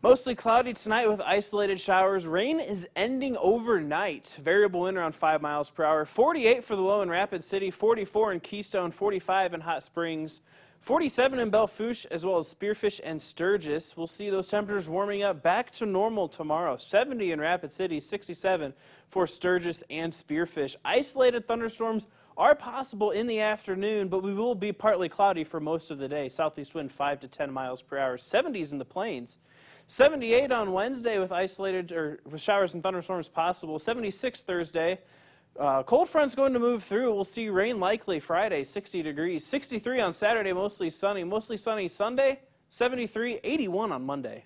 Mostly cloudy tonight with isolated showers. Rain is ending overnight. Variable wind around 5 miles per hour. 48 for the low in Rapid City, 44 in Keystone, 45 in Hot Springs, 47 in Belle Fourche, as well as Spearfish and Sturgis. We'll see those temperatures warming up back to normal tomorrow. 70 in Rapid City, 67 for Sturgis and Spearfish. Isolated thunderstorms are possible in the afternoon, but we will be partly cloudy for most of the day. Southeast wind 5 to 10 miles per hour. 70s in the plains. 78 on Wednesday with isolated or with showers and thunderstorms possible. 76 Thursday. Uh, cold front's going to move through. We'll see rain likely Friday, 60 degrees. 63 on Saturday, mostly sunny. Mostly sunny Sunday, 73, 81 on Monday.